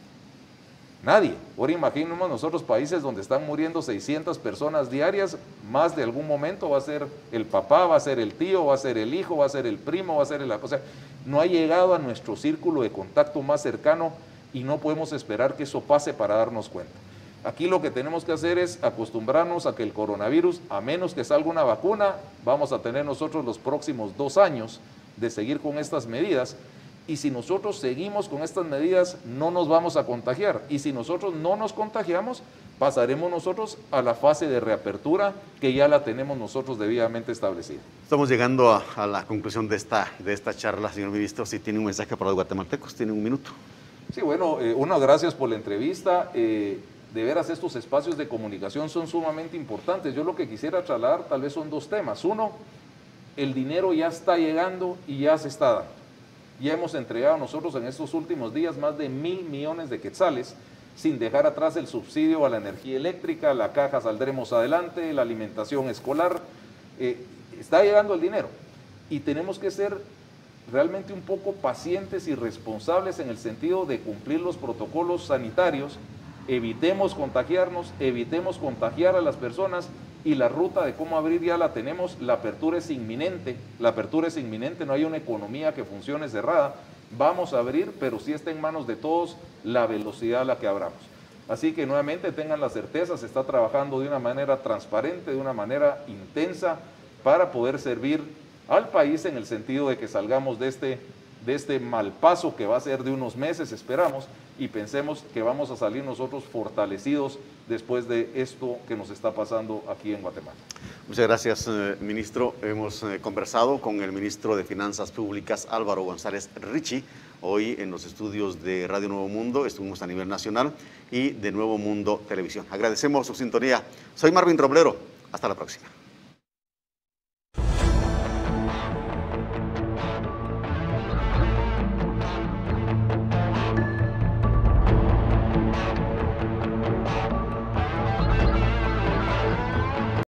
B: Nadie. Ahora imaginemos nosotros países donde están muriendo 600 personas diarias, más de algún momento va a ser el papá, va a ser el tío, va a ser el hijo, va a ser el primo, va a ser el... O sea, no ha llegado a nuestro círculo de contacto más cercano y no podemos esperar que eso pase para darnos cuenta. Aquí lo que tenemos que hacer es acostumbrarnos a que el coronavirus, a menos que salga una vacuna, vamos a tener nosotros los próximos dos años de seguir con estas medidas. Y si nosotros seguimos con estas medidas, no nos vamos a contagiar. Y si nosotros no nos contagiamos, pasaremos nosotros a la fase de reapertura que ya la tenemos nosotros debidamente establecida.
A: Estamos llegando a, la conclusión de esta, de esta charla, señor ministro. Si tiene un mensaje para los guatemaltecos, tiene un minuto.
B: Sí, bueno, eh, unas gracias por la entrevista. Eh, de veras estos espacios de comunicación son sumamente importantes. Yo lo que quisiera trasladar tal vez son dos temas. Uno, el dinero ya está llegando y ya se está dando. Ya hemos entregado nosotros en estos últimos días más de mil millones de quetzales sin dejar atrás el subsidio a la energía eléctrica, la caja saldremos adelante, la alimentación escolar. Eh, está llegando el dinero y tenemos que ser realmente un poco pacientes y responsables en el sentido de cumplir los protocolos sanitarios evitemos contagiarnos, evitemos contagiar a las personas y la ruta de cómo abrir ya la tenemos, la apertura es inminente, la apertura es inminente, no hay una economía que funcione cerrada, vamos a abrir, pero sí está en manos de todos la velocidad a la que abramos. Así que nuevamente tengan la certeza, se está trabajando de una manera transparente, de una manera intensa, para poder servir al país en el sentido de que salgamos de este, de este mal paso que va a ser de unos meses, esperamos, y pensemos que vamos a salir nosotros fortalecidos después de esto que nos está pasando aquí en Guatemala.
A: Muchas gracias, eh, ministro. Hemos eh, conversado con el ministro de Finanzas Públicas, Álvaro González Richi, hoy en los estudios de Radio Nuevo Mundo, estuvimos a nivel nacional, y de Nuevo Mundo Televisión. Agradecemos su sintonía. Soy Marvin Roblero. Hasta la próxima.